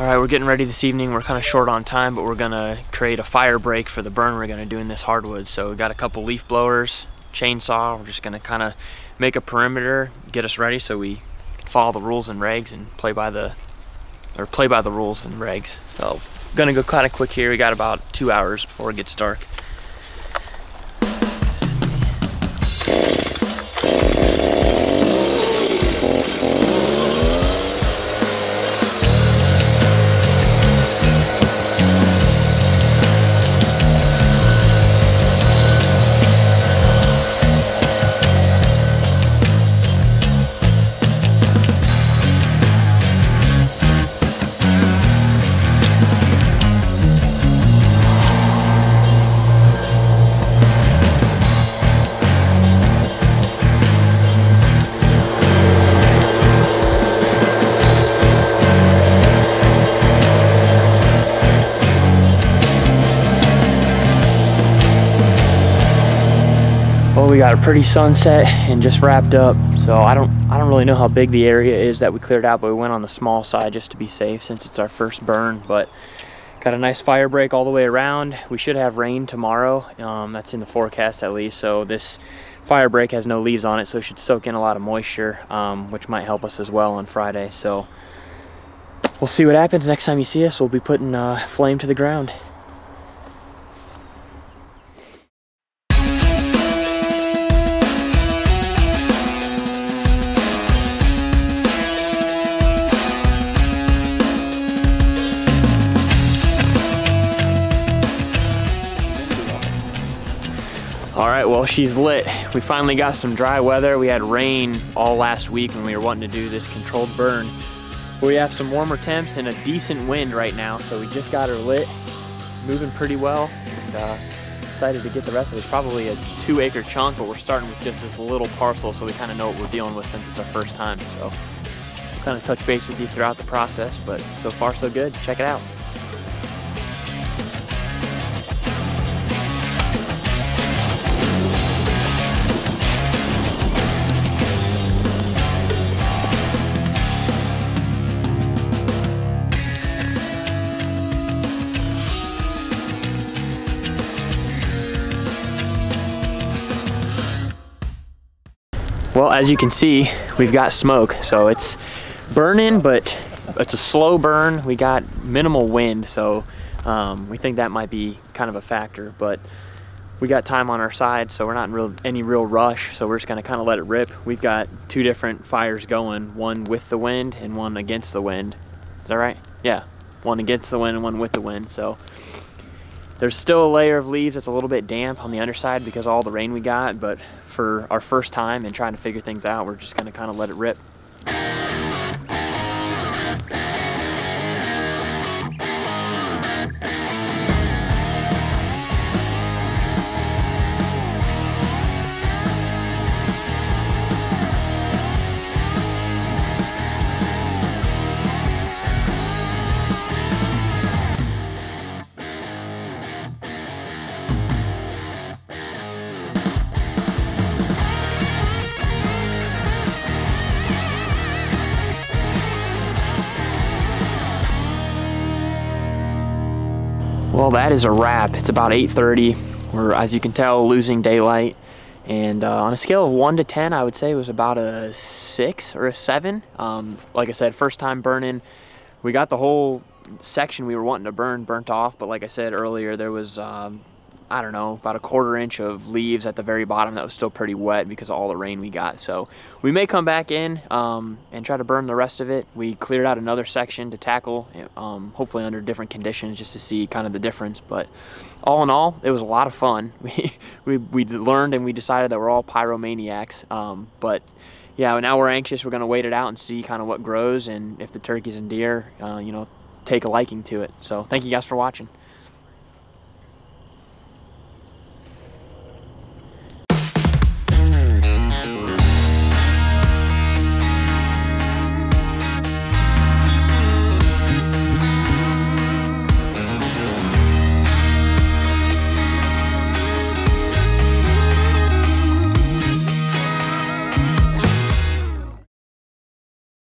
All right, we're getting ready this evening. We're kind of short on time, but we're gonna create a fire break for the burn we're gonna do in this hardwood. So we got a couple leaf blowers, chainsaw. We're just gonna kind of make a perimeter, get us ready so we follow the rules and regs and play by the, or play by the rules and regs. So gonna go kind of quick here. We got about two hours before it gets dark. Well, we got a pretty sunset and just wrapped up. So I don't I don't really know how big the area is that we cleared out, but we went on the small side just to be safe since it's our first burn. But got a nice fire break all the way around. We should have rain tomorrow. Um, that's in the forecast at least. So this fire break has no leaves on it, so it should soak in a lot of moisture, um, which might help us as well on Friday. So we'll see what happens next time you see us. We'll be putting uh, flame to the ground. All right, well, she's lit. We finally got some dry weather. We had rain all last week when we were wanting to do this controlled burn. We have some warmer temps and a decent wind right now, so we just got her lit, moving pretty well, and uh, excited to get the rest of it. It's probably a two acre chunk, but we're starting with just this little parcel, so we kind of know what we're dealing with since it's our first time. So kind of touch base with you throughout the process, but so far so good. Check it out. Well, as you can see, we've got smoke, so it's burning, but it's a slow burn. We got minimal wind, so um, we think that might be kind of a factor, but we got time on our side, so we're not in real, any real rush, so we're just gonna kind of let it rip. We've got two different fires going, one with the wind and one against the wind. Is that right? Yeah, one against the wind and one with the wind, so there's still a layer of leaves that's a little bit damp on the underside because all the rain we got, but for our first time and trying to figure things out, we're just gonna kind of let it rip. Well, that is a wrap. It's about 8.30. We're, as you can tell, losing daylight. And uh, on a scale of 1 to 10, I would say it was about a 6 or a 7. Um, like I said, first time burning. We got the whole section we were wanting to burn burnt off, but like I said earlier, there was, um, I don't know, about a quarter inch of leaves at the very bottom that was still pretty wet because of all the rain we got. So we may come back in um, and try to burn the rest of it. We cleared out another section to tackle, um, hopefully under different conditions just to see kind of the difference. But all in all, it was a lot of fun. We, we, we learned and we decided that we're all pyromaniacs. Um, but yeah, now we're anxious. We're going to wait it out and see kind of what grows and if the turkeys and deer, uh, you know, take a liking to it. So thank you guys for watching.